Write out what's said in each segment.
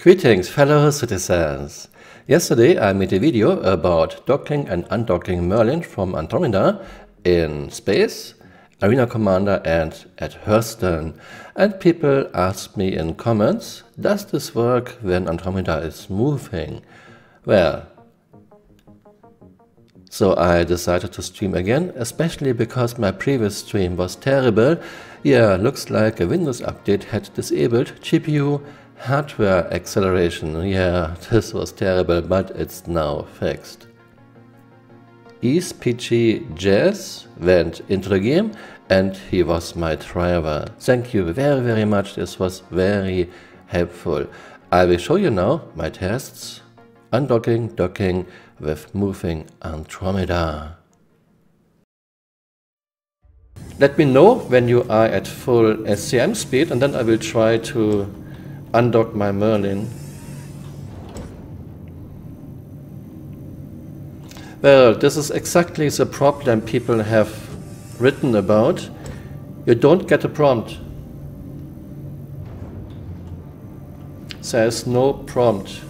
Greetings fellow citizens! Yesterday I made a video about docking and undocking Merlin from Andromeda in space, Arena Commander and at Hurston and people asked me in comments, does this work when Andromeda is moving? Well, so I decided to stream again, especially because my previous stream was terrible. Yeah, looks like a Windows update had disabled GPU hardware acceleration. Yeah, this was terrible, but it's now fixed. EastPG Jazz went into the game and he was my driver. Thank you very very much, this was very helpful. I will show you now my tests, undocking, docking, with moving Andromeda. Let me know when you are at full SCM speed and then I will try to undock my Merlin. Well, this is exactly the problem people have written about. You don't get a prompt. There's no prompt.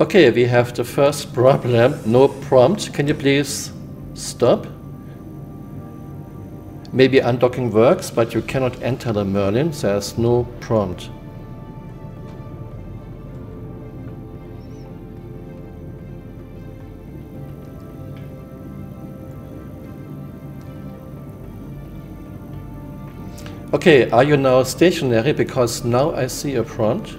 Okay, we have the first problem. No prompt. Can you please stop? Maybe undocking works, but you cannot enter the Merlin. There's no prompt. Okay, are you now stationary? Because now I see a prompt.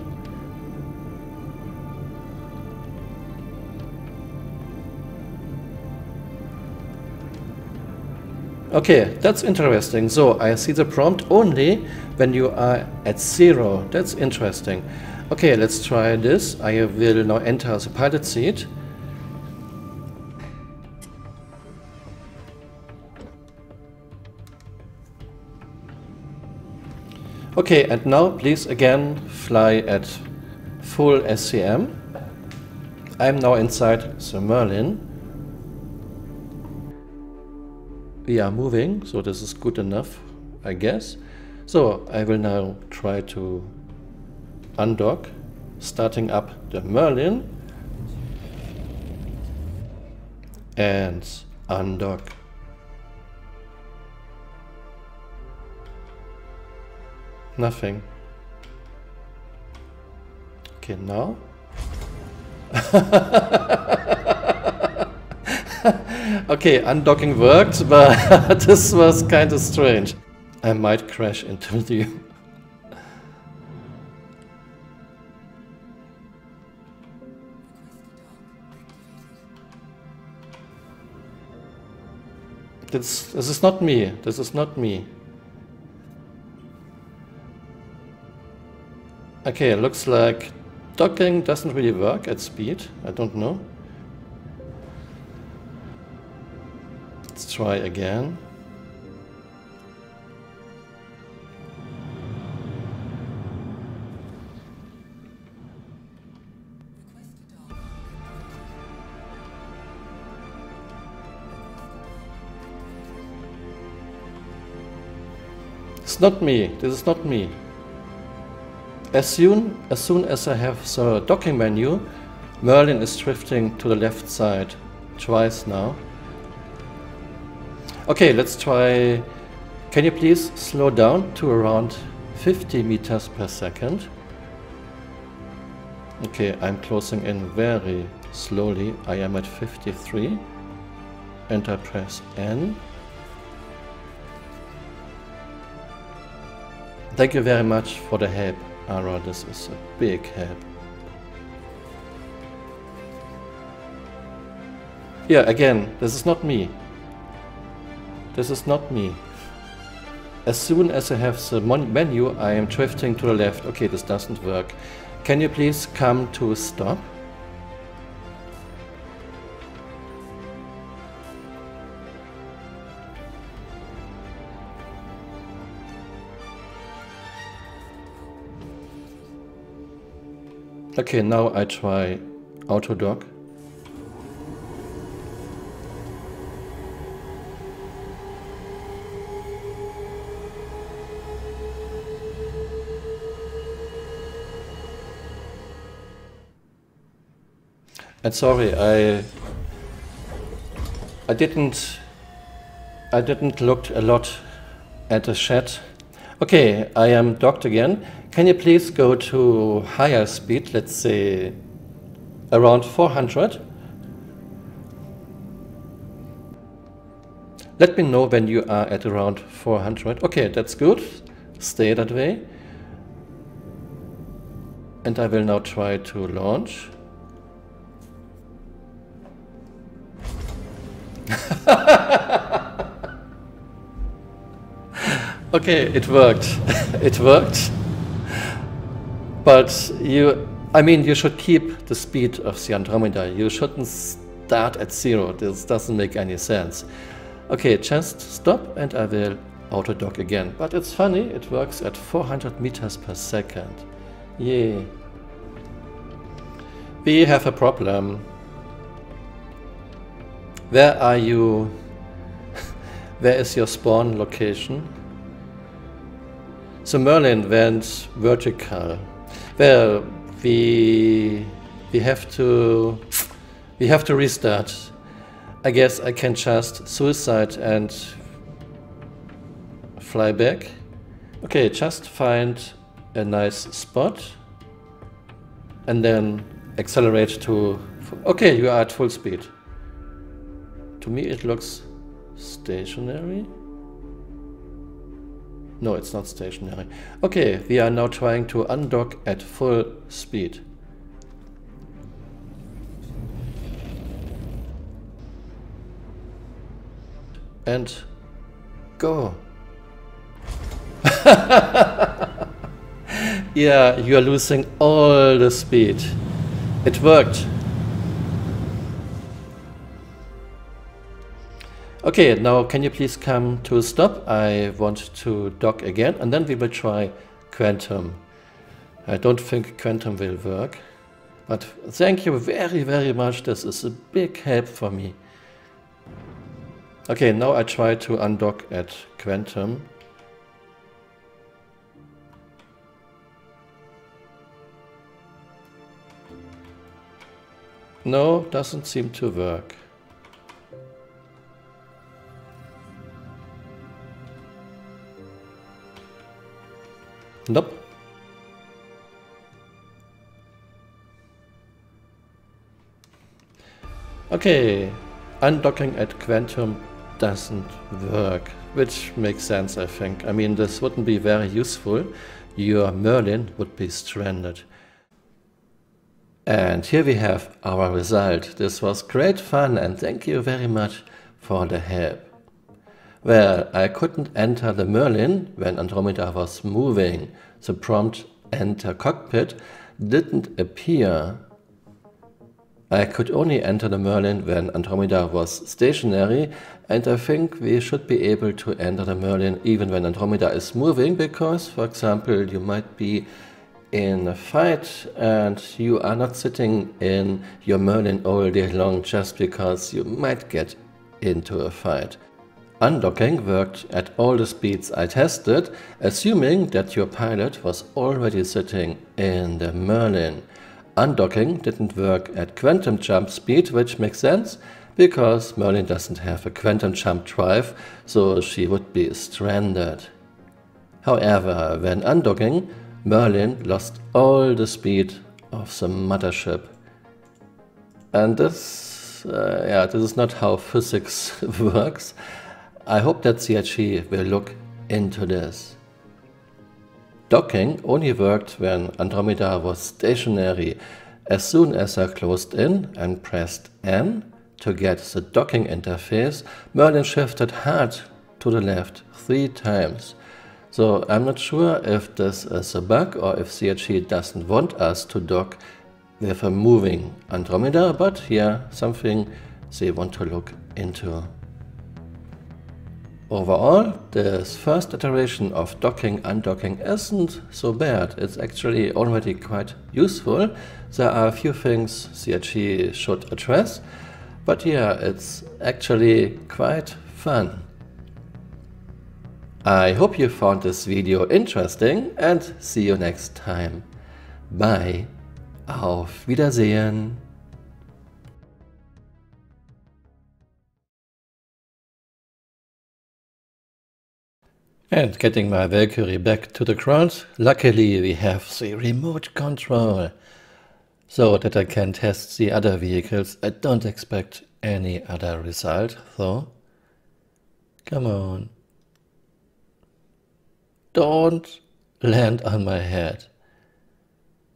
Okay, that's interesting. So I see the prompt only when you are at zero. That's interesting. Okay, let's try this. I will now enter the pilot seat. Okay, and now please again fly at full SCM. I'm now inside the Merlin. We are moving, so this is good enough, I guess. So I will now try to undock, starting up the Merlin and undock. Nothing. Okay, now. okay, undocking worked, but this was kind of strange. I might crash into you. This, this is not me. This is not me. Okay, looks like docking doesn't really work at speed. I don't know. Let's try again. It's not me. This is not me. As soon as soon as I have the docking menu, Merlin is drifting to the left side twice now. Okay, let's try. Can you please slow down to around 50 meters per second? Okay, I'm closing in very slowly. I am at 53. Enter press N. Thank you very much for the help, Ara. This is a big help. Yeah, again, this is not me. This is not me. As soon as I have the menu, I am drifting to the left. Okay, this doesn't work. Can you please come to a stop? Okay, now I try auto dock. And sorry, I I didn't I didn't look a lot at the chat. Okay, I am docked again. Can you please go to higher speed, let's say around 400? Let me know when you are at around 400. Okay, that's good. Stay that way. And I will now try to launch. okay, it worked. it worked. But you, I mean, you should keep the speed of the Andromeda. You shouldn't start at zero. This doesn't make any sense. Okay, just stop and I will auto dock again. But it's funny, it works at 400 meters per second. Yay. We have a problem. Where are you? Where is your spawn location? So Merlin went vertical. Well, we we have to we have to restart. I guess I can just suicide and fly back. Okay, just find a nice spot and then accelerate to... Okay, you are at full speed. To me it looks stationary. No, it's not stationary. Okay, we are now trying to undock at full speed. And go. yeah, you are losing all the speed. It worked. Okay, now can you please come to a stop? I want to dock again and then we will try quantum. I don't think quantum will work, but thank you very, very much. This is a big help for me. Okay, now I try to undock at quantum. No, doesn't seem to work. Nope. Okay, undocking at quantum doesn't work, which makes sense, I think. I mean, this wouldn't be very useful. Your Merlin would be stranded. And here we have our result. This was great fun and thank you very much for the help. Well, I couldn't enter the Merlin when Andromeda was moving. The prompt enter cockpit didn't appear. I could only enter the Merlin when Andromeda was stationary and I think we should be able to enter the Merlin even when Andromeda is moving because, for example, you might be in a fight and you are not sitting in your Merlin all day long just because you might get into a fight. Undocking worked at all the speeds I tested, assuming that your pilot was already sitting in the Merlin. Undocking didn't work at quantum jump speed, which makes sense, because Merlin doesn't have a quantum jump drive, so she would be stranded. However, when undocking, Merlin lost all the speed of the mothership. And this, uh, yeah, this is not how physics works. I hope that CIG will look into this. Docking only worked when Andromeda was stationary. As soon as I closed in and pressed N to get the docking interface, Merlin shifted hard to the left three times. So I'm not sure if this is a bug or if CIG doesn't want us to dock with a moving Andromeda, but yeah, something they want to look into. Overall, this first iteration of docking undocking isn't so bad. It's actually already quite useful. There are a few things CIG should address, but yeah, it's actually quite fun. I hope you found this video interesting and see you next time. Bye. Auf Wiedersehen. And getting my Valkyrie back to the ground, luckily we have the remote control so that I can test the other vehicles. I don't expect any other result though. Come on. Don't land on my head.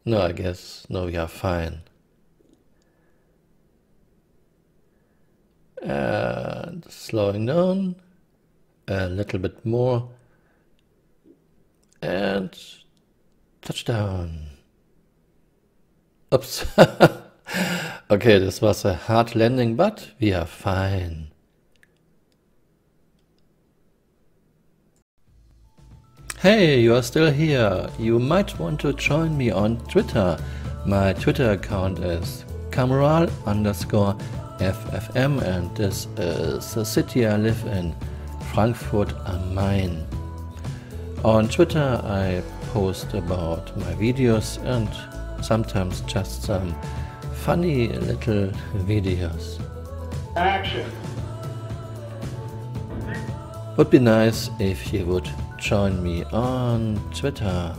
No, I guess, no, we are fine. And slowing down a little bit more. And touchdown. Oops. okay, this was a hard landing, but we are fine. Hey, you are still here. You might want to join me on Twitter. My Twitter account is Camural underscore FFM and this is the city I live in, Frankfurt am Main. On Twitter I post about my videos and sometimes just some funny little videos. Action! Would be nice if you would join me on Twitter.